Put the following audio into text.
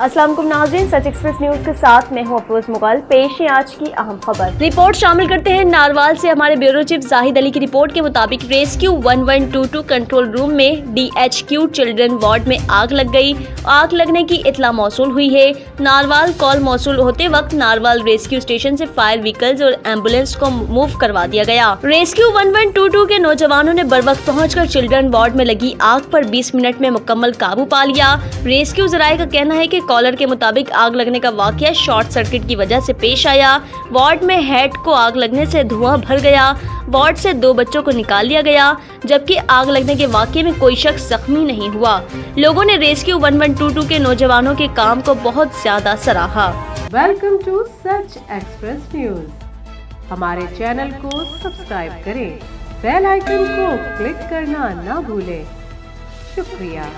असलम नाजरीन, सच Express news के साथ मैं हूँ अफरोज मुगल। पेश है आज की अहम खबर। रिपोर्ट शामिल करते हैं नारवाल से हमारे ब्यूरो चीफ जाहिद अली की रिपोर्ट के मुताबिक रेस्क्यू 1122 कंट्रोल रूम में डीएचक्यू चिल्ड्रन वार्ड में आग लग गई। आग लगने की इतला मौसू हुई है। नारवाल कॉल मौसू होते वक्त नारवाल रेस्क्यू स्टेशन से फायर व्हीकल्स और एंबुलेंस को मूव करवा दिया गया। रेस्क्यू वन के नौजवानों ने बर वक्त पहुँच चिल्ड्रन वार्ड में लगी आग आरोप बीस मिनट में मुकम्मल काबू पा लिया। रेस्क्यू जराये का कहना है की कॉलर के मुताबिक आग लगने का वाक्य शॉर्ट सर्किट की वजह से पेश आया। वार्ड में हेड को आग लगने से धुआँ भर गया। वार्ड से दो बच्चों को निकाल लिया गया, जबकि आग लगने के वाक्य में कोई शख्स जख्मी नहीं हुआ। लोगों ने रेस्क्यू 1122 के नौजवानों के काम को बहुत ज़्यादा सराहा। Welcome to Sach Express News हमारे चैनल को सब्सक्राइब करें। बेल आइकन को क्लिक करना न भूलें। शुक्रिया।